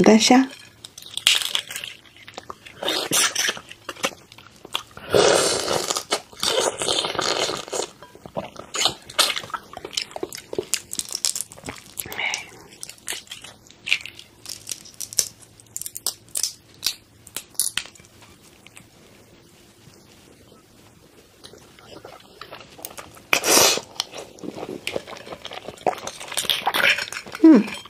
等一下。Hmm.